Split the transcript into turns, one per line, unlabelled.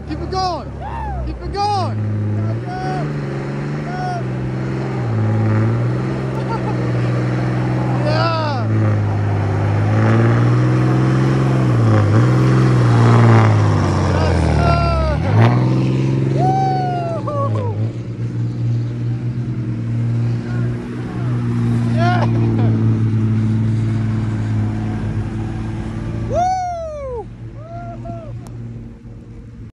Keep it going. Keep it going.